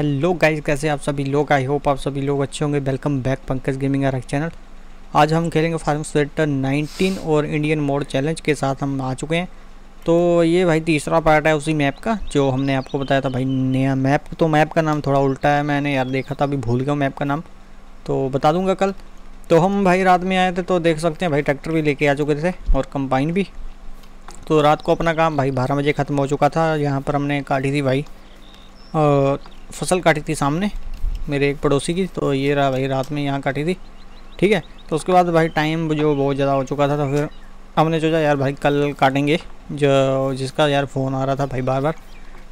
Hello guys कैसे आप सभी लोग? आई होप आप सभी लोग अच्छे होंगे। Welcome back Pankaj gaming R channel आज हम खेलेंगे फार्म स्वेटर 19 और इंडियन मोड चैलेंज के साथ हम आ चुके हैं। तो ये भाई तीसरा पार्ट है उसी मैप का, जो हमने आपको बताया था भाई नया मैप तो मैप का नाम थोड़ा उल्टा है, मैंने यार देखा था, अभी भूल गया मैप का नाम। तो बता दूँगा कल। तो हम भाई रात में आए थे तो देख सकते हैं भाई ट्रैक्टर भी लेके आ चुके थे और कंबाइन भी। तो रात को अपना काम भाई बारह बजे ख़त्म हो चुका था। यहाँ पर हमने काटी थी भाई फ़सल काटी थी सामने, मेरे एक पड़ोसी की तो ये रहा भाई, रात में यहाँ काटी थी, ठीक है? तो उसके बाद भाई टाइम जो बहुत ज़्यादा हो चुका था तो फिर हमने सोचा, यार भाई कल काटेंगे, जो जिसका यार फ़ोन आ रहा था भाई बार बार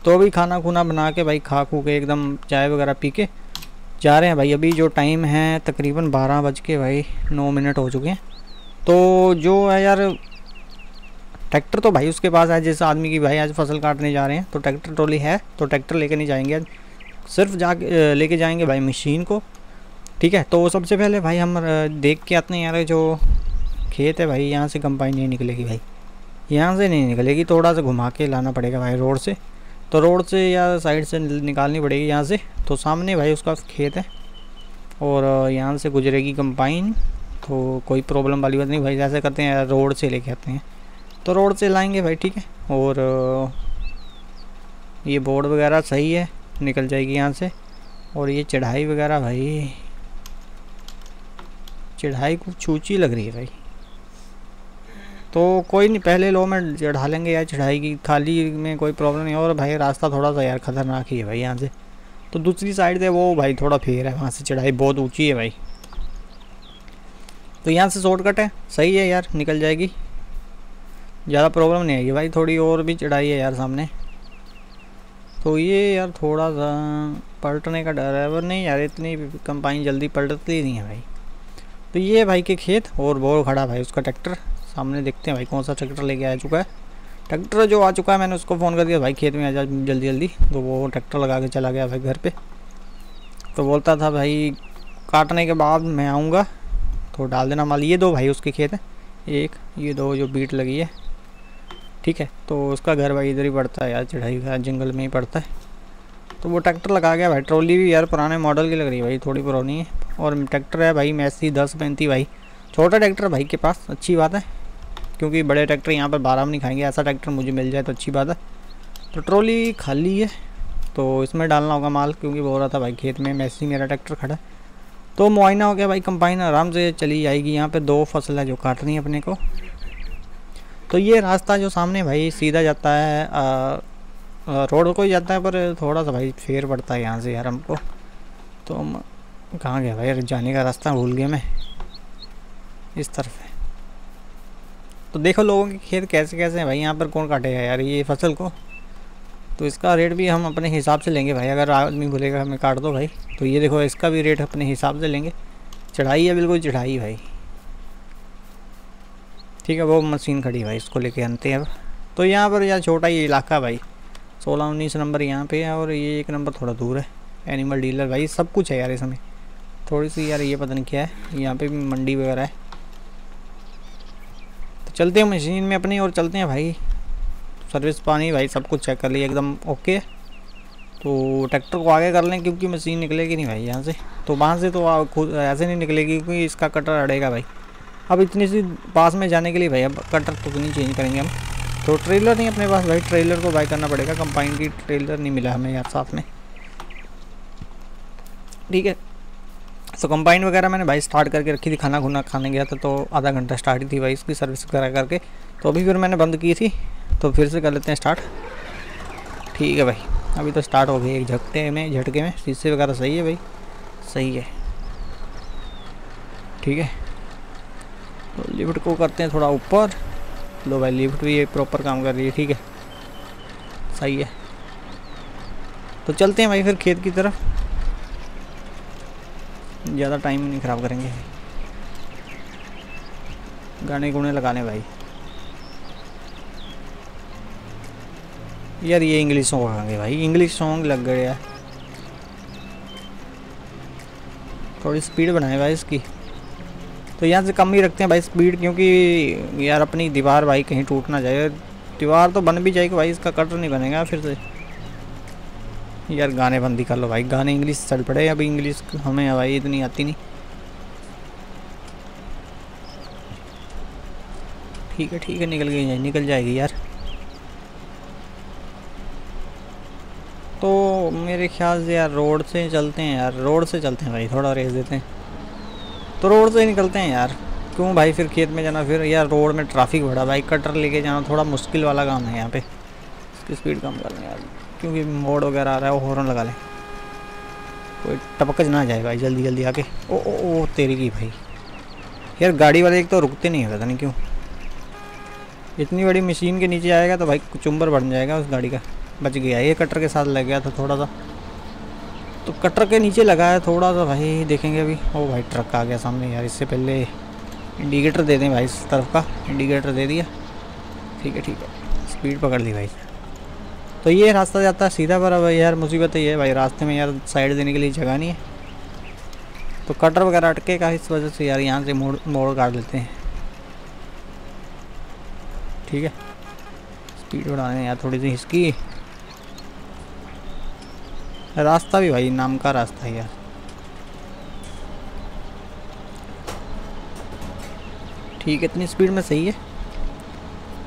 तो अभी खाना खुना बना के भाई खा खू के एकदम चाय वगैरह पी के जा रहे हैं भाई। अभी जो टाइम है, तकरीबन बारह बज के भाई नौ मिनट हो चुके हैं। तो जो है यार ट्रैक्टर तो भाई उसके पास है, जिस आदमी की भाई आज फ़सल काटने जा रहे हैं तो ट्रैक्टर ट्रॉली है तो ट्रैक्टर लेके नहीं जाएँगे आज। सिर्फ़ जा लेके जाएँगे भाई मशीन को। ठीक है? तो सबसे पहले भाई हम देख के आते हैं यार जो खेत है भाई, यहाँ से कंपाइन नहीं निकलेगी भाई। यहाँ से नहीं निकलेगी, थोड़ा सा घुमा के लाना पड़ेगा भाई रोड से। तो रोड से या साइड से निकालनी पड़ेगी यहाँ से। तो सामने भाई उसका खेत है। और यहाँ से गुजरेगी कंपाइन तो कोई प्रॉब्लम वाली बात नहीं, भाई जैसे करते हैं रोड से लेके आते हैं। तो रोड से लाएँगे भाई, ठीक है? और ये बोर्ड वगैरह सही है। निकल जाएगी यहाँ से। और ये चढ़ाई वगैरह भाई, चढ़ाई कुछ ऊँची लग रही है भाई। तो कोई नहीं, पहले लो में चढ़ा लेंगे यार चढ़ाई की। खाली में कोई प्रॉब्लम नहीं और भाई रास्ता थोड़ा सा यार ख़तरनाक ही है भाई यहाँ से। तो दूसरी साइड से वो भाई थोड़ा फेर है वहाँ से चढ़ाई बहुत ऊँची है भाई। तो यहाँ से शॉर्टकट है। सही है यार, निकल जाएगी। ज़्यादा प्रॉब्लम नहीं आएगी भाई। थोड़ी और भी चढ़ाई है यार सामने। तो ये यार थोड़ा सा पलटने का डर है। पर नहीं यार, इतनी कंपाइन जल्दी पलटती नहीं है भाई। तो ये भाई के खेत, और बहुत खड़ा भाई उसका ट्रैक्टर। सामने देखते हैं भाई कौन सा ट्रैक्टर लेके आ चुका है। ट्रैक्टर जो आ चुका है, मैंने उसको फ़ोन कर दिया, भाई खेत में आ जा जल्दी जल्दी। तो वो ट्रैक्टर लगा के चला गया भाई घर पे। तो बोलता था, भाई काटने के बाद मैं आऊँगा तो डाल देना माल। ये दो भाई उसके खेत एक, ये दो जो बीट लगी है। ठीक है? तो उसका घर भाई इधर ही पड़ता है यार, चढ़ाई का जंगल में ही पड़ता है। तो वो ट्रैक्टर लगा गया भाई, ट्रॉली भी यार पुराने मॉडल की लग रही है भाई, थोड़ी पुरानी है। और ट्रैक्टर है भाई मैसी दस पैंती भाई। छोटा ट्रैक्टर भाई के पास, अच्छी बात है। क्योंकि बड़े ट्रैक्टर यहाँ पर बारह में नहीं खाएँगे, ऐसा ट्रैक्टर मुझे मिल जाए तो अच्छी बात है। तो ट्रॉली खाली है तो इसमें डालना होगा माल, क्योंकि बोल रहा था भाई खेत में, मैसी मेरा ट्रैक्टर खड़ा है। तो मुआयना हो गया भाई कंपाइन आराम से चली जाएगी। यहाँ पर दो फ़सल है जो काटनी है अपने को। तो ये रास्ता जो सामने भाई सीधा जाता है रोड को ही जाता है, पर थोड़ा सा भाई फेर पड़ता है यहाँ से यार हमको। तो हम कहाँ गया भाई? जाने का रास्ता भूल गया मैं। इस तरफ़ है। तो देखो लोगों के खेत कैसे कैसे हैं भाई। यहाँ पर कौन काटेगा यार ये फ़सल को? तो इसका रेट भी हम अपने हिसाब से लेंगे भाई। अगर आदमी बोलेगा हमें काट दो भाई तो ये देखो इसका भी रेट अपने हिसाब से लेंगे। चढ़ाई है बिल्कुल चढ़ाई भाई। ठीक है, वो मशीन खड़ी भाई, इसको लेके आते हैं अब। तो यहाँ पर यार छोटा ही इलाका भाई। सोलह, उन्नीस नंबर यहाँ पे है और ये एक नंबर थोड़ा दूर है। एनिमल डीलर भाई, सब कुछ है यार इसमें। थोड़ी सी यार ये पता नहीं क्या है, यहाँ पे भी मंडी वगैरह है। तो चलते हैं मशीन में अपनी और चलते हैं भाई। सर्विस पानी भाई, सब कुछ चेक कर लिया, एकदम ओके तो ट्रैक्टर को आगे कर लें क्योंकि मशीन निकलेगी नहीं भाई यहाँ से। तो वहाँ से तो खुद ऐसे नहीं निकलेगी क्योंकि इसका कटर अड़ेगा भाई। अब इतनी सी पास में जाने के लिए भाई, अब कटर तो नहीं चेंज करेंगे हम। तो ट्रेलर नहीं अपने पास भाई ट्रेलर को बाई करना पड़ेगा। कंपाइन की ट्रेलर नहीं मिला हमें यार साथ में। ठीक है। तो कंबाइन वगैरह मैंने भाई स्टार्ट करके रखी थी, खाना खुना खाने गया था तो आधा घंटा स्टार्ट ही थी भाई इसकी सर्विस वगैरह करके। तो अभी फिर मैंने बंद की थी तो फिर से कर लेते हैं स्टार्ट ठीक है भाई। अभी तो स्टार्ट हो गई एक झटके में झटके में। शीशे वगैरह सही है भाई? सही है। ठीक है। लिफ्ट को करते हैं थोड़ा ऊपर। लो भाई, लिफ्ट भी ये प्रॉपर काम कर रही है, ठीक है? सही है। तो चलते हैं भाई फिर खेत की तरफ़। ज़्यादा टाइम नहीं ख़राब करेंगे। गाने गुने लगाने भाई। यार ये इंग्लिश सॉन्ग लगाएँगे भाई? इंग्लिश सॉन्ग लग गए थोड़ी स्पीड बनाए भाई इसकी। तो यहाँ से कम ही रखते हैं भाई स्पीड क्योंकि यार अपनी दीवार भाई कहीं टूट ना जाए। दीवार तो बन भी जाएगी भाई, इसका कटर नहीं बनेगा फिर से। यार गाने बंदी कर लो भाई, गाने इंग्लिश चल पड़े, अभी इंग्लिश हमें भाई इतनी आती नहीं। ठीक है ठीक है, निकल गई जाए निकल जाएगी यार। तो मेरे ख्याल से यार रोड से चलते हैं यार रोड से चलते हैं भाई, थोड़ा रेस देते हैं। तो रोड से ही निकलते हैं यार। क्यों भाई फिर खेत में जाना? फिर यार रोड में ट्रैफ़िक बढ़ा भाई कटर लेके जाना थोड़ा मुश्किल वाला काम है यहाँ पे। इसकी स्पीड कम कर लें यार। क्योंकि मोड़ वगैरह आ रहा है, वो हॉर्न लगा लें। कोई टपक ना जाए भाई, जल्दी जल्दी आके। ओ ओ ओ, तेरी की भाई। यार गाड़ी वाले एक तो रुकते नहीं है, पता नहीं क्यों। इतनी बड़ी मशीन के नीचे आएगा तो भाई चुम्बर बन जाएगा उस गाड़ी का। बच गया ये कटर के साथ लग गया था थोड़ा सा। तो कटर के नीचे लगा है थोड़ा सा, भाई देखेंगे अभी। ओ भाई ट्रक आ गया सामने यार, इससे पहले इंडिकेटर दे दें भाई इस तरफ़ का इंडिकेटर दे दिया। ठीक है ठीक है। स्पीड पकड़ ली भाई। तो ये रास्ता जाता है सीधा, पर अब यार मुसीबत ये है भाई, रास्ते में यार साइड देने के लिए जगह नहीं है। तो कटर वगैरह अटके का इस वजह से यार यहाँ से मोड़ मोड़ काट लेते हैं। ठीक है। स्पीड बढ़ाने यार, थोड़ी सी हिसकी रास्ता भी भाई, नाम का रास्ता है यार। ठीक है, इतनी स्पीड में सही है।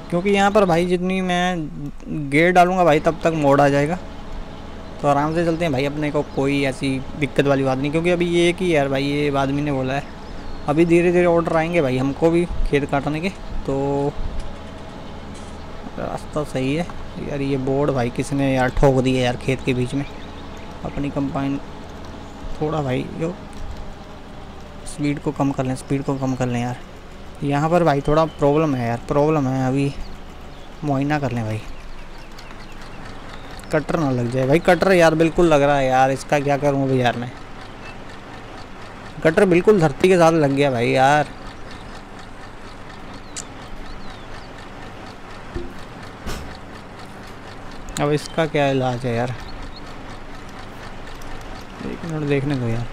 क्योंकि यहाँ पर भाई जितनी मैं गेयर डालूँगा भाई, तब तक मोड़ आ जाएगा। तो आराम से चलते हैं भाई, अपने को कोई ऐसी दिक्कत वाली बात नहीं। क्योंकि अभी ये एक ही यार भाई, ये आदमी ने बोला है। अभी धीरे धीरे ऑर्डर आएँगे भाई, हमको भी खेत काटने के। तो रास्ता सही है। यार ये बोर्ड भाई, किसने यार ठोक दिया यार खेत के बीच में? अपनी कंपाइन थोड़ा भाई जो स्पीड को कम कर लें स्पीड को कम कर लें यार। यहाँ पर भाई थोड़ा प्रॉब्लम है यार प्रॉब्लम है अभी। मुआयना कर लें भाई। कटर ना लग जाए। भाई कटर यार बिल्कुल लग रहा है यार, इसका क्या करूँ अभी यार मैं? कटर बिल्कुल धरती के साथ लग गया भाई यार। अब इसका क्या इलाज है यार? मिनट देखने दो यार।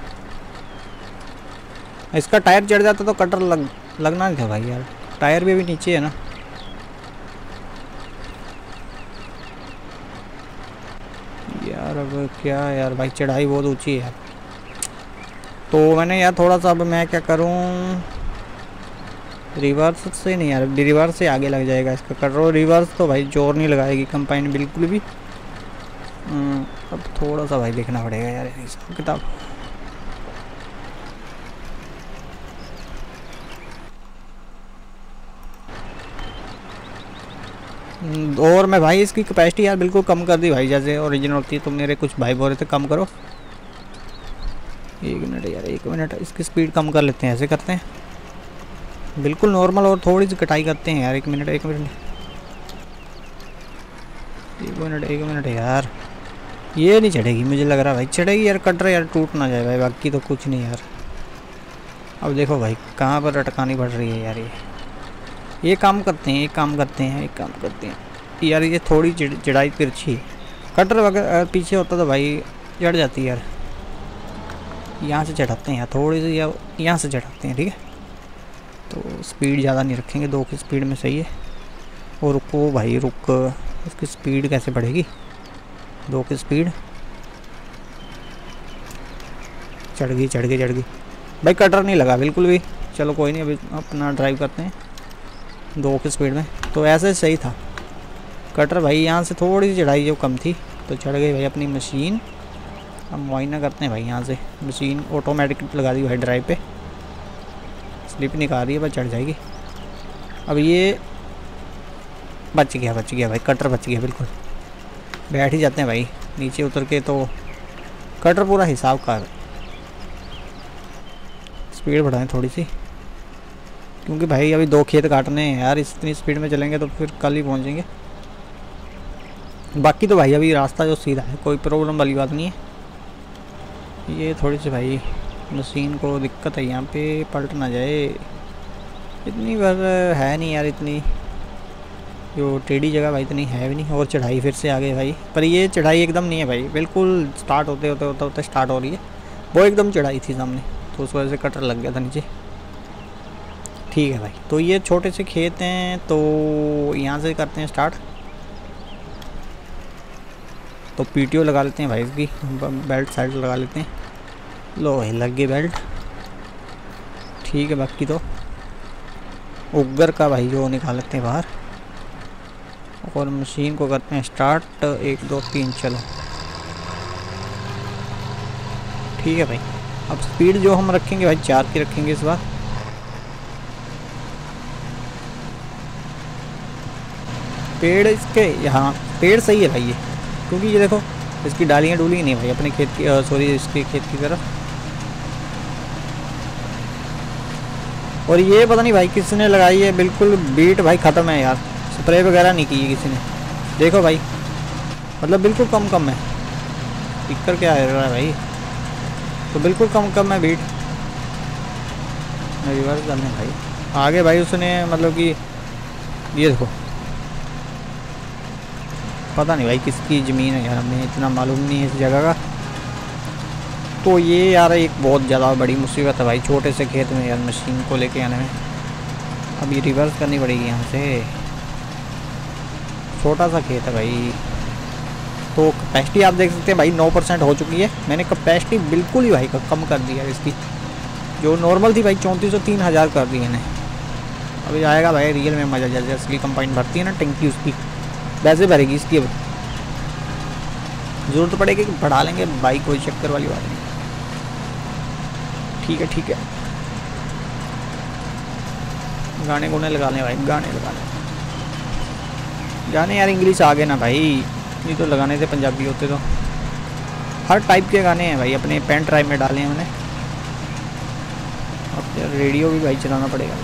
इसका टायर चढ़ जाता तो कटर लग, लगना नहीं था भाई यार। टायर भी अभी नीचे है ना। यार अब क्या यार भाई, चढ़ाई बहुत ऊँची है तो मैंने यार थोड़ा सा अब मैं क्या करूँ? रिवर्स से नहीं यार, रिवर्स से आगे लग जाएगा इसका कटर। रिवर्स तो भाई ज़ोर नहीं लगाएगी, कंपाइन बिल्कुल भी। थोड़ा सा भाई देखना पड़ेगा यार हिसाब किताब। हम्म, और मैं भाई इसकी कैपेसिटी यार बिल्कुल कम कर दी भाई जैसे ओरिजिनल होती है तो मेरे कुछ भाई बोल रहे थे कम करो। एक मिनट यार एक मिनट इसकी स्पीड कम कर लेते हैं ऐसे करते हैं। बिल्कुल नॉर्मल और थोड़ी सी कटाई करते हैं यार एक मिनट एक मिनट। एक मिनट एक मिनट यार। ये नहीं चढ़ेगी, मुझे लग रहा भाई। चढ़ेगी यार, कट रहा यार, टूट ना जाए भाई, बाकी तो कुछ नहीं यार। अब देखो भाई, कहाँ पर अटकानी पड़ रही है यार ये। ये काम करते हैं एक काम करते हैं एक काम करते हैं। यार ये थोड़ी चढ़ाई तिरछी कटर वगैरह पीछे होता तो भाई चढ़ जाती यार। यहाँ से चढ़ाते हैं यार, थोड़ी सी या यहाँ से चढ़ाते हैं, ठीक है? तो स्पीड ज़्यादा नहीं रखेंगे, दो की स्पीड में सही है। और रुको भाई, रुक, उसकी स्पीड कैसे बढ़ेगी? दो की स्पीड। चढ़ गई चढ़ गई चढ़ गई। भाई, कटर नहीं लगा, बिल्कुल भी। चलो, कोई नहीं, अभी अपना ड्राइव करते हैं। दो की स्पीड में। तो ऐसे सही था। कटर भाई, यहाँ से थोड़ी सी चढ़ाई जो कम थी तो चढ़ गई भाई अपनी मशीन अब मुआयना करते हैं भाई, यहाँ से। मशीन ऑटोमेटिक लगा दी भाई ड्राइव पे। स्लिप निकाल रही है, बस चढ़ जाएगी। अब ये बच गया बच गया भाई, कटर बच गया, बिल्कुल। बैठ ही जाते हैं भाई। नीचे उतर के तो कटर पूरा हिसाब का स्पीड बढ़ाएँ थोड़ी सी। क्योंकि भाई अभी दो खेत काटने हैं यार, इतनी स्पीड में चलेंगे तो फिर कल ही पहुँचेंगे बाकी तो भाई अभी रास्ता जो सीधा है, कोई प्रॉब्लम वाली बात नहीं है। ये थोड़ी सी भाई मशीन को दिक्कत है, यहाँ पे पलट ना जाए। इतनी बार है नहीं यार इतनी। जो टेढ़ी जगह भाई इतनी है भी नहीं, और चढ़ाई फिर से आ गई भाई। पर ये चढ़ाई एकदम नहीं है भाई, बिल्कुल स्टार्ट होते होते होते होते स्टार्ट हो रही है। वो एकदम चढ़ाई थी सामने तो उस वजह से कटर लग गया था नीचे। ठीक है भाई तो ये छोटे से खेत हैं तो यहाँ से करते हैं स्टार्ट तो पीटीओ लगा लेते हैं भाई इसकी बेल्ट साइड लगा लेते हैं। लो भाई, लग गई बेल्ट ठीक है बाकी तो। उगर का भाई जो निकाल लेते हैं बाहर। और मशीन को करते हैं स्टार्ट। एक, दो, तीन, चलो। ठीक है भाई। अब स्पीड जो हम रखेंगे भाई, चार की रखेंगे इस बार। पेड़ इसके, यहाँ, पेड़ सही है भाई ये। क्योंकि ये देखो, इसकी डालियाँ डूली नहीं भाई, अपने खेत की सॉरी इसके खेत की तरफ़। और ये पता नहीं भाई किसने लगाई है, बिल्कुल बीट भाई ख़त्म है यार। स्प्रे वगैरह नहीं की है किसी ने। देखो भाई। मतलब बिल्कुल कम कम है। स्पीकर क्या है रहा है भाई? तो बिल्कुल कम कम है बीट रिवर्स करने भाई। आगे भाई उसने मतलब कि ये देखो। पता नहीं भाई किसकी ज़मीन है यार, हमें इतना मालूम नहीं है इस जगह का। तो ये यार एक बहुत ज़्यादा बड़ी मुसीबत है भाई, छोटे से खेत में यार, मशीन को लेके आने में। ये रिवर्स करनी पड़ेगी यहाँ से। छोटा सा खेत है भाई। तो कैपेसिटी आप देख सकते हैं भाई, नौ परसेंट हो चुकी है। मैंने कैपेसिटी बिल्कुल ही भाई कम कर दिया है इसकी। जो नॉर्मल थी भाई, चौंतीस सौ तीन हज़ार कर दी मैंने। अभी आएगा भाई रियल में मज़ा, जैसे असली कंपाइन भरती है ना टंकी उसकी। वैसे भरेगी इसकी अब। ज़रूरत पड़ेगी कि बढ़ा लेंगे बाइक कोई चक्कर वाली बात नहीं। ठीक है ठीक है। गाने गुने लगा लें भाई, गाने लगा लें। गाने यार इंग्लिश आ गए ना भाई। नहीं तो लगाने थे पंजाबी होते तो। हर टाइप के गाने हैं भाई, अपने पेन ड्राइव में डाले हैं मैंने अब यार रेडियो भी भाई चलाना पड़ेगा।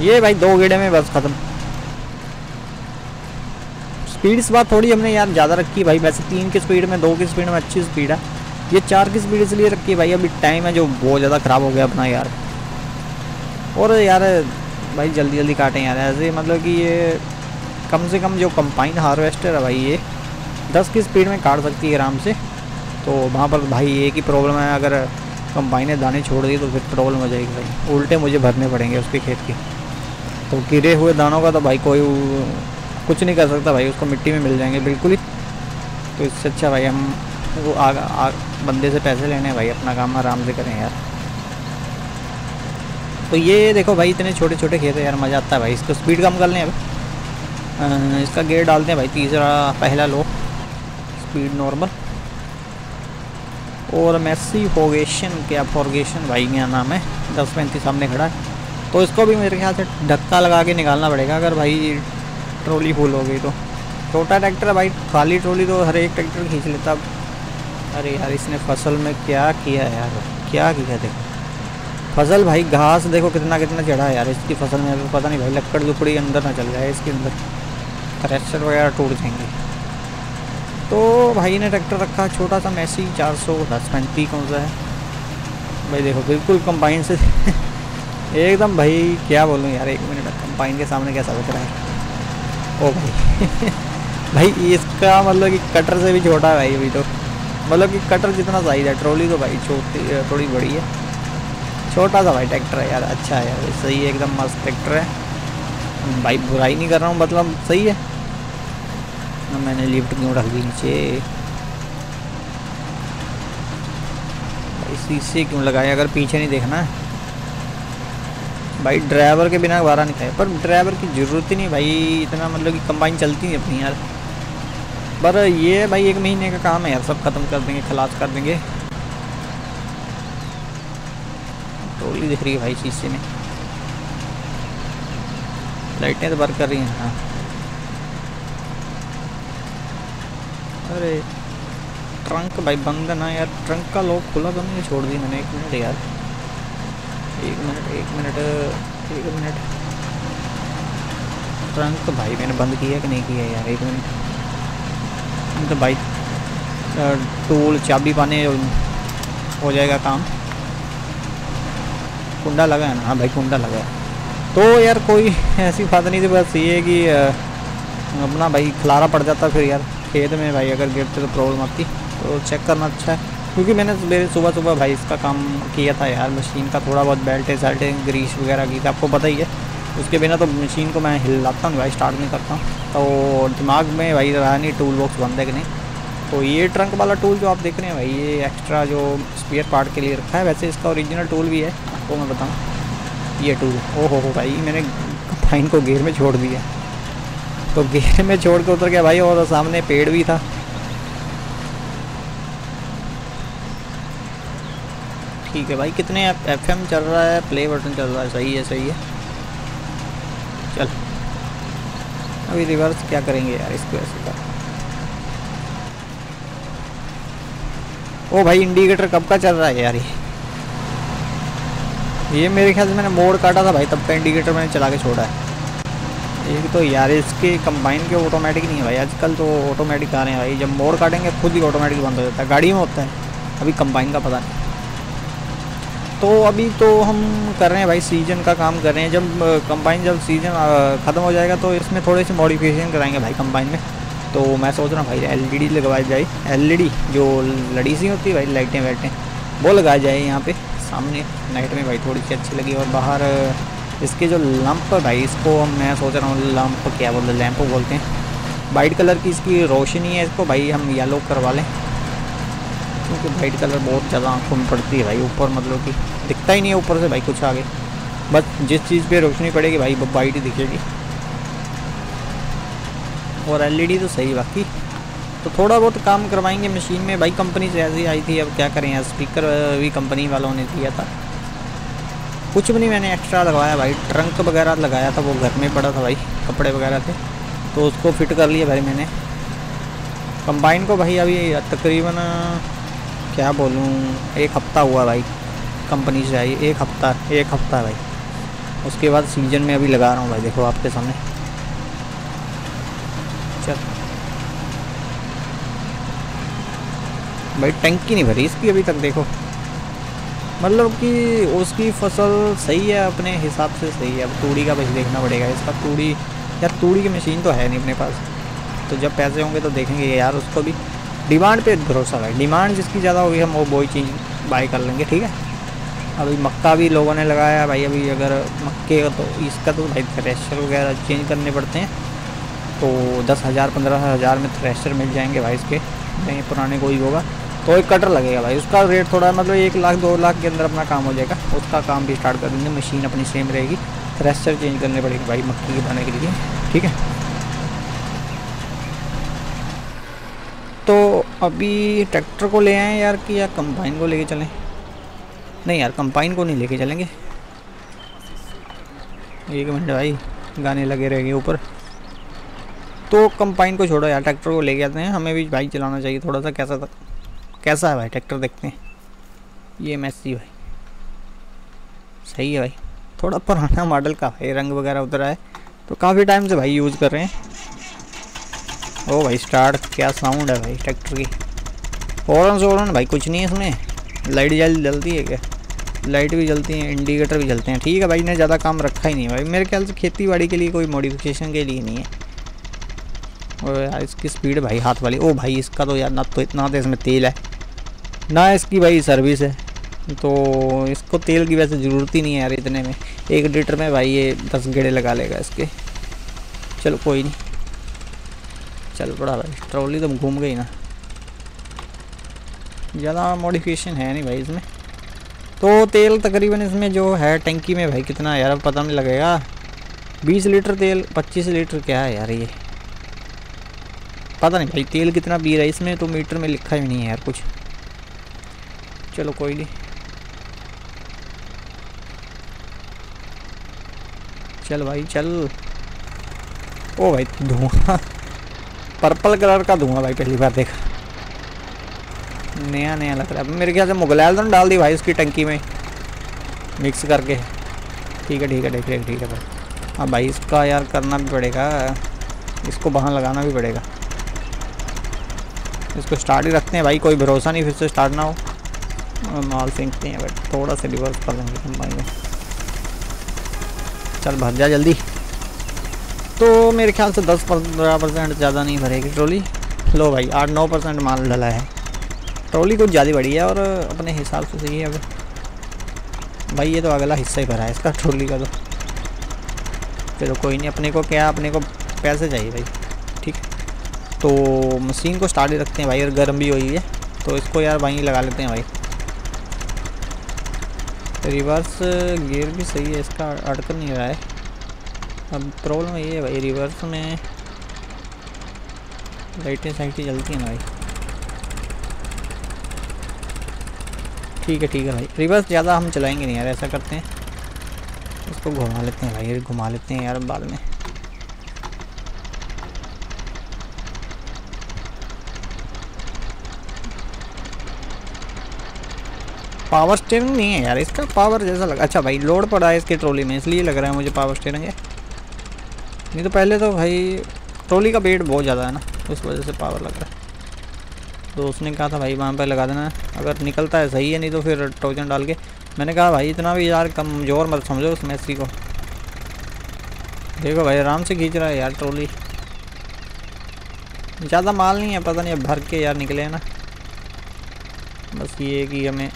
ये भाई दो गेड़े में बस ख़त्म। स्पीड इस बार थोड़ी हमने यार ज़्यादा रखी भाई। वैसे तीन की स्पीड में, दो की स्पीड में अच्छी स्पीड है। ये चार की स्पीड इसलिए रखी है भाई, अभी टाइम है जो बहुत ज़्यादा ख़राब हो गया अपना यार। और यार भाई जल्दी जल्दी काटें यार ऐसे मतलब कि ये कम से कम जो कंपाइन हार्वेस्टर है भाई ये दस की स्पीड में काट सकती है आराम से। तो वहाँ पर भाई एक ही प्रॉब्लम है अगर कंपाइन ने दाने छोड़ दिए तो फिर प्रॉब्लम हो जाएगी भाई। उल्टे मुझे भरने पड़ेंगे उसके खेत के। तो गिरे हुए दानों का तो भाई कोई कुछ नहीं कर सकता भाई उसको मिट्टी में मिल जाएँगे बिल्कुल ही। तो इससे अच्छा भाई हम वो आग, आग बंदे से पैसे लेने भाई अपना काम आराम से करें यार। तो ये देखो भाई, इतने छोटे छोटे खेत है यार, मज़ा आता है भाई। इसको स्पीड कम कर लें अब। इसका गेयर डालते हैं भाई, तीसरा, पहला लो। स्पीड नॉर्मल और मैसी फोगेशन क्या फोरगेशन भाई, क्या नाम है? दस पैंतीस सामने खड़ा है। तो इसको भी मेरे ख्याल से धक्का लगा के निकालना पड़ेगा, अगर भाई ट्रॉली फुल हो गई तो। छोटा ट्रैक्टर भाई, खाली ट्रॉली तो हर एक ट्रैक्टर खींच लेता। अरे यार, इसने फ़सल में क्या किया यार? क्या किया देखो। फ़सल भाई, घास देखो कितना कितना चढ़ा है यार, इसकी फ़सल में अभी पता नहीं भाई, लकड़ लुकड़ी अंदर ना चल जाए, इसके अंदर। थ्रेशर वगैरह टूट जाएँगे। तो भाई ने ट्रैक्टर रखा, छोटा सा मैसी चार सौ दस पैंतीस कौन सा है। भाई देखो, बिल्कुल कंबाइन से एकदम भाई, क्या बोलूँ यार, एक मिनट कंबाइन के सामने कैसा लग रहा है? ओ भाई। भाई, इसका मतलब कि कटर से भी छोटा है भाई अभी तो। मतलब कि कटर जितना साइज़ है ट्रॉली तो भाई छोटी थोड़ी बड़ी है। छोटा सा भाई ट्रैक्टर है यार अच्छा है यार, सही है, एकदम मस्त ट्रैक्टर है। भाई बुराई नहीं कर रहा हूँ मतलब सही है। ना मैंने लिफ्ट क्यों रख दी नीचे? शीशे क्यों लगाए? अगर पीछे नहीं देखना है। भाई ड्राइवर के बिना बारह नहीं खाए, पर ड्राइवर की ज़रूरत ही नहीं भाई, इतना मतलब कि कंबाइन चलती नहीं अपनी यार। पर ये भाई, एक महीने का काम है यार, सब ख़त्म कर देंगे, खलास कर देंगे ट्रोली दिख रही है भाई शीशे में लाइटें तो वर्क कर रही हैं हाँ। अरे ट्रंक भाई बंद ना यार। ट्रंक का लॉक खुला तो नहीं, छोड़ दी मैंने। एक मिनट यार। एक मिनट एक मिनट एक मिनट। ट्रंक भाई मैंने बंद किया कि नहीं किया यार? एक मिनट। तो भाई टूल, चाबी पाने हो जाएगा काम। कुंडा लगा है ना? हाँ भाई, कुंडा लगा है। तो यार कोई ऐसी बात नहीं थी, बस ये है कि अपना भाई खलारा पड़ जाता फिर यार खेत में भाई, अगर गिरते तो प्रॉब्लम आती। तो चेक करना अच्छा है। क्योंकि मैंने मेरे सुबह सुबह भाई इसका काम किया था यार मशीन का थोड़ा बहुत बेल्टे साल्टे ग्रीस वगैरह की, आपको पता ही है। उसके बिना तो मशीन को मैं हिलाता हूँ भाई स्टार्ट नहीं करता। तो दिमाग में भाई रहा नहीं टूल बॉक्स बंद है कि नहीं? तो ये ट्रंक वाला टूल जो आप देख रहे हैं भाई, ये एक्स्ट्रा जो स्पेयर पार्ट के लिए रखा है, वैसे इसका ओरिजिनल टूल भी है। आपको मैं बताऊँ, ये टूल ओ हो हो भाई, मैंने फाइन को गेयर में छोड़ दिया। तो गेयर में छोड़ के उतर गया भाई, और सामने पेड़ भी था। ठीक है भाई, कितने एफ़ एम चल रहा है प्ले बटन चल रहा है, सही है सही है। चल। अभी रिवर्स क्या करेंगे यार, इसको ऐसे कर। ओ भाई इंडिकेटर कब का चल रहा है यार ये? ये मेरे ख्याल से मैंने मोड़ काटा था भाई, तब का इंडिकेटर मैंने चला के छोड़ा है। एक तो यार, इसके कंबाइन के ऑटोमेटिक नहीं है भाई। आजकल तो ऑटोमेटिक आ रहे हैं भाई। जब मोड़ काटेंगे, खुद ही ऑटोमेटिक बंद हो जाता है। गाड़ी में होता है। अभी कंबाइन का पता नहीं। तो अभी तो हम कर रहे हैं भाई सीज़न का काम कर रहे हैं। जब कंबाइन जब सीज़न ख़त्म हो जाएगा तो इसमें थोड़े से मॉडिफिकेशन कराएँगे भाई कंबाइन में। तो मैं सोच रहा हूँ भाई एलईडी लगवाई जाए। एलईडी जो लड़ी सी होती है भाई लाइटें वाइटें वो लगाई जाए यहाँ पे। सामने नाइट में भाई थोड़ी सी अच्छी लगी और बाहर, इसके जो लंप भाई, इसको मैं सोच रहा हूँ लंप क्या बोलते हैं लैंप बोलते हैं। वाइट कलर की इसकी रोशनी है इसको भाई, हम येलो करवा लें। क्योंकि वाइट कलर बहुत ज़्यादा आँखों में पड़ती है भाई, ऊपर मतलब कि दिखता ही नहीं है ऊपर से भाई कुछ आगे। बस जिस चीज़ पे रोशनी पड़ेगी भाई वाइट दिखेगी। और एलईडी तो सही बाकी। तो थोड़ा बहुत काम करवाएँगे मशीन में। भाई कंपनी से ऐसी आई थी, अब क्या करें? यार स्पीकर भी कंपनी वालों ने दिया था। कुछ भी नहीं, मैंने एक्स्ट्रा लगवाया भाई। ट्रंक वगैरह लगाया था, वो घर में पड़ा था भाई, कपड़े वगैरह थे। तो उसको फिट कर लिया भाई मैंने। कंबाइन को भाई अभी तकरीबन, क्या बोलूँ, एक हफ़्ता हुआ भाई कंपनी से आई। एक हफ़्ता एक हफ़्ता भाई। उसके बाद सीज़न में अभी लगा रहा हूँ भाई, देखो आपके सामने। चल। भाई टंकी नहीं भरी इसकी अभी तक, देखो। मतलब कि उसकी फ़सल सही है, अपने हिसाब से सही है। अब तूड़ी का बस देखना पड़ेगा, इसका तूड़ी, यार तूड़ी की मशीन तो है नहीं अपने पास। तो जब पैसे होंगे तो देखेंगे यार उसको भी। डिमांड पे भरोसा है डिमांड जिसकी ज़्यादा होगी हम वो वही चीज़ बाई कर लेंगे, ठीक है? अभी मक्का भी लोगों ने लगाया भाई, अभी अगर मक्के का तो इसका तो भाई थ्रेशर वगैरह चेंज करने पड़ते हैं। तो दस हज़ार, पंद्रह हज़ार में थ्रेशर मिल जाएँगे भाई इसके, नहीं, पुराने कोई होगा। तो एक कटर लगेगा भाई। उसका रेट थोड़ा मतलब एक लाख, दो लाख के अंदर अपना काम हो जाएगा। उसका काम भी स्टार्ट कर देंगे। मशीन अपनी सेम रहेगी। थ्रेशर चेंज करने पड़ेगी भाई मक्की के बनाने के लिए। ठीक है? तो अभी ट्रैक्टर को ले आए यार कि या कंबाइन को लेके चलें? नहीं यार कंबाइन को नहीं लेके चलेंगे। एक मिनट भाई, गाने लगे रहेंगे ऊपर। तो कंपाइन को छोड़ो यार ट्रैक्टर को लेके आते हैं। हमें भी बाइक चलाना चाहिए थोड़ा सा, कैसा था? कैसा है भाई? ट्रैक्टर देखते हैं। ये मैसी भाई। सही है भाई। थोड़ा पुराना मॉडल का भाई, रंग वगैरह उतर है तो काफ़ी टाइम से भाई यूज़ कर रहे हैं। ओ भाई स्टार्ट क्या साउंड है भाई ट्रैक्टर की। फ़ौरन से भाई, कुछ नहीं है इसमें। लाइट जल, जलती है क्या? लाइट भी जलती है इंडिकेटर भी जलते हैं। ठीक है भाई ने ज़्यादा काम रखा ही नहीं भाई। मेरे ख्याल से खेती बाड़ी के लिए कोई मॉडिफिकेशन के लिए नहीं है। और यार, इसकी स्पीड भाई हाथ वाली। ओ भाई, इसका तो यार ना तो इतना तो इसमें तेल है। ना इसकी भाई सर्विस है। तो इसको तेल की वैसे ज़रूरत ही नहीं है यार इतने में। एक लीटर में भाई ये दस गेड़े लगा लेगा इसके। चलो कोई नहीं। चल पड़ा भाई, ट्रॉली तो घूम गई ना। ज़्यादा मॉडिफिकेशन है नहीं भाई इसमें। तो तेल तकरीबन इसमें जो है टंकी में भाई कितना यार पता नहीं लगेगा। बीस लीटर तेल, पच्चीस लीटर क्या है यार ये। पता नहीं भाई तेल कितना पी रहा है, इसमें तो मीटर में लिखा ही नहीं है यार कुछ। चलो कोई नहीं। चल भाई, चल। ओ भाई, धुआँ। पर्पल कलर का धुआँ भाई, पहली बार देखा। नया नया लग रहा है। मेरे ख्याल से मुगलैल तो डाल दी भाई उसकी टंकी में। मिक्स करके। ठीक है ठीक है ठीक है ठीक है भाई। हाँ भाई, इसका यार करना भी पड़ेगा। इसको बाहर लगाना भी पड़ेगा। इसको स्टार्ट ही रखते हैं भाई, कोई भरोसा नहीं फिर से स्टार्ट ना हो। माल फेंकते हैं, बट थोड़ा सा रिवर्स कर लेंगे भाई में। चल भर जा जल्दी। तो मेरे ख्याल से 10 पंद्रह परसेंट ज़्यादा नहीं भरेगी ट्रॉली। लो भाई, आठ नौ परसेंट माल डला है। ट्रॉली कुछ ज़्यादा बड़ी है और अपने हिसाब से सही है अब भाई, ये तो अगला हिस्सा ही भरा है इसका ट्रॉली का तो। चलो कोई नहीं, अपने को क्या, अपने को पैसे चाहिए भाई, ठीक तो मशीन को स्टार्ट ही रखते हैं भाई, और गर्म भी हुई है। तो इसको यार वहीं लगा लेते हैं भाई। रिवर्स गियर भी सही है, इसका अड़क नहीं रहा है। अब प्रॉब्लम ये है भाई रिवर्स में लाइटें साइटें जलती हैं भाई। ठीक है ठीक है भाई। रिवर्स ज़्यादा हम चलाएँगे नहीं यार, ऐसा करते हैं। इसको घुमा लेते हैं भाई, घुमा लेते हैं यार बाद में। पावर स्टेयरिंग नहीं है यार, इसका पावर जैसा लगा अच्छा भाई, लोड पड़ा है इसके ट्रॉली में, इसलिए लग रहा है मुझे पावर स्टेयरिंग है। नहीं तो पहले तो भाई, ट्रॉली का वेट बहुत ज़्यादा है ना, उस वजह से पावर लग रहा है। तो उसने कहा था, भाई, वहाँ पर लगा देना, अगर निकलता है सही है, नहीं तो फिर टोजन डाल के। मैंने कहा, भाई, इतना भी यार कमज़ोर मत समझो उस मैसी को। देखो भाई, आराम से खींच रहा है यार ट्रॉली। ज़्यादा माल नहीं है, पता नहीं अब भर के यार निकले ना। बस ये कि हमें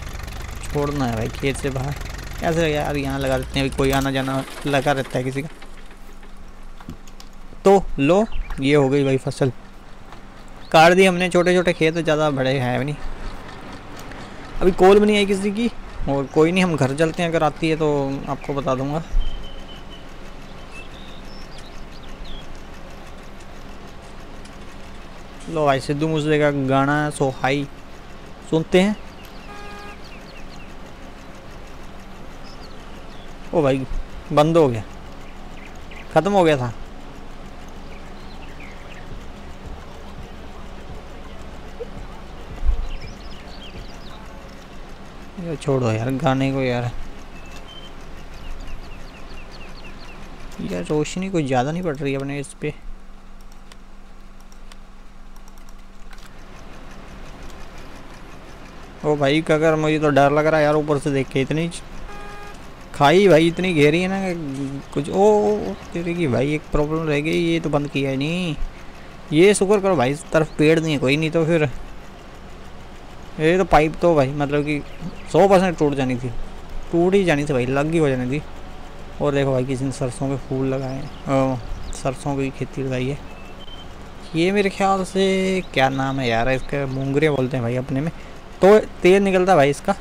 छोड़ना है भाई, खेत से बाहर। कैसे लगे यार, यहाँ लगा देते हैं, अभी कोई आना जाना लगा रहता है किसी का। तो लो, ये हो गई भाई फ़सल। काट दी हमने छोटे छोटे खेत ज़्यादा बड़े हैं नहीं। अभी कॉल भी नहीं आई किसी की, और कोई नहीं, हम घर चलते हैं, अगर आती है तो आपको बता दूँगा। लो भाई, सिद्धू मूसे का गाना सो हाई। सुनते हैं। ओ भाई, बंद हो गया। ख़त्म हो गया था। ये छोड़ो यार, गाने को यार। यार, रोशनी कुछ ज़्यादा नहीं पड़ रही है अपने इस पे। ओ भाई, अगर मुझे तो डर लग रहा है यार, ऊपर से देख के इतनी खाई भाई इतनी गहरी है ना कुछ ओ, की भाई एक प्रॉब्लम रह गई ये तो बंद किया है नहीं। ये शुक्र करो भाई इस तरफ़ पेड़ नहीं है कोई नहीं तो फिर। ये तो पाइप तो भाई मतलब कि सौ परसेंट टूट जानी थी। टूट ही जानी थी भाई लग ही हो जानी थी। और देखो भाई किसी ने सरसों के फूल लगाए। सरसों की खेती लगाई है। ये मेरे ख्याल से क्या नाम है यार इसका मूंगरे बोलते हैं भाई अपने में। तो तेल निकलता भाई इसका।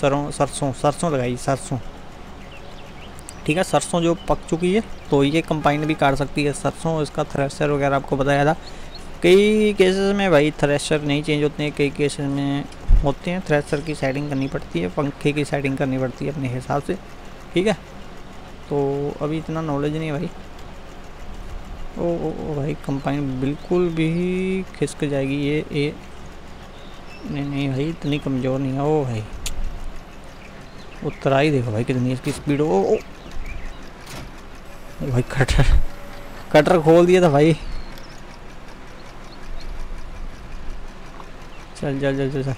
सरों सरसों सरसों लगाई सरसों। ठीक है सरसों जो पक चुकी है तो ये कंपाइन भी काट सकती है सरसों। इसका थ्रेशर वगैरह आपको बताया था। कई केसेस में भाई थ्रेशर नहीं चेंज होते हैं कई केसेस में होते हैं। थ्रेशर की सेटिंग करनी पड़ती है पंखे की सेटिंग करनी पड़ती है अपने हिसाब से। ठीक है? तो अभी इतना नॉलेज नहीं है भाई। ओ, ओ, ओ भाई कंपाइन बिल्कुल भी खिसक जाएगी ये ये। नहीं नहीं भाई इतनी कमज़ोर नहीं है। ओ भाई उतराई देखो भाई कितनी इसकी स्पीड ओ, ओ। भाई कटर कटर खोल दिया था भाई। चल चल चल चल चल।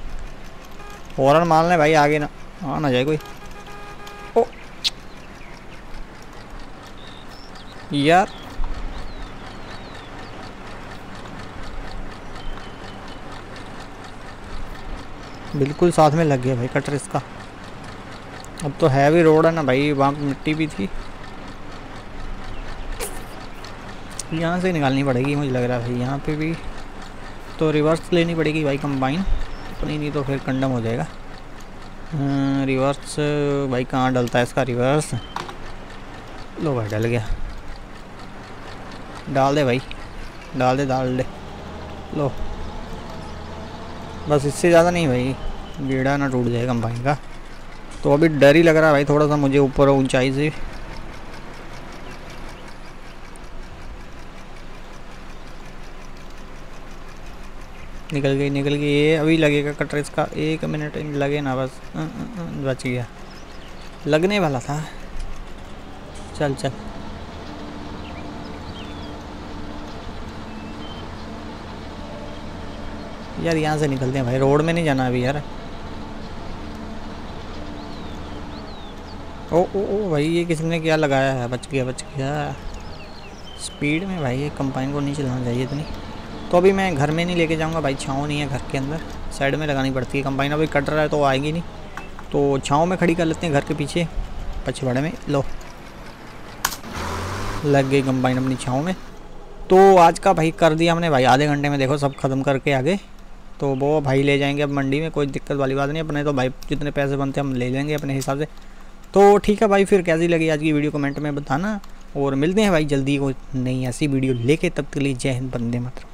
हॉर्न मान ले भाई, आगे ना, आ ना जाए कोई। ओ। यार। बिल्कुल साथ में लग गया भाई कटर इसका। अब तो हैवी रोड है ना भाई, वहाँ मिट्टी भी थी। यहाँ से निकालनी पड़ेगी मुझे लग रहा है भाई। यहाँ पे भी तो रिवर्स लेनी पड़ेगी भाई कंबाइन अपनी नहीं तो फिर कंडम हो जाएगा। रिवर्स भाई कहाँ डलता है इसका रिवर्स लो भाई, डल गया। डाल दे भाई। डाल दे डाल दे। लो। बस इससे ज़्यादा नहीं भाई। गेड़ा ना टूट जाए कंबाइन का। तो अभी डर ही लग रहा है भाई, थोड़ा सा मुझे ऊपर ऊंचाई से निकल गई निकल गई। ये अभी लगेगा कटर, इसका एक मिनट लगे ना बस। बच गया। लगने वाला था। चल चल। यार, यहाँ से निकलते हैं भाई। रोड में नहीं जाना अभी यार। ओ ओ ओ, भाई, ये किसी ने क्या लगाया है? बच गया बच गया। स्पीड में भाई, ये कंपाइन को नहीं चलाना चाहिए इतनी। तो अभी मैं घर में नहीं लेके जाऊँगा भाई, छाँव नहीं है घर के अंदर। साइड में लगानी पड़ती है कंबाइन अभी कट रहा है तो आएगी नहीं। तो छाँव में खड़ी कर लेते हैं घर के पीछे। पछवाड़े में, लो। लग गई कंबाइन अपनी छाँव में। तो आज का भाई कर दिया हमने भाई, आधे घंटे में देखो सब ख़त्म करके आगे। तो वो भाई ले जाएँगे अब मंडी में, कोई दिक्कत वाली बात नहीं, अपने तो भाई जितने पैसे बनते हम ले लेंगे अपने हिसाब से। तो ठीक है भाई, फिर कैसी लगी आज की वीडियो कमेंट में बताना। और मिलते हैं भाई जल्दी कोई नई ऐसी वीडियो लेके, तब के लिए जय हिंद बंदे मतलब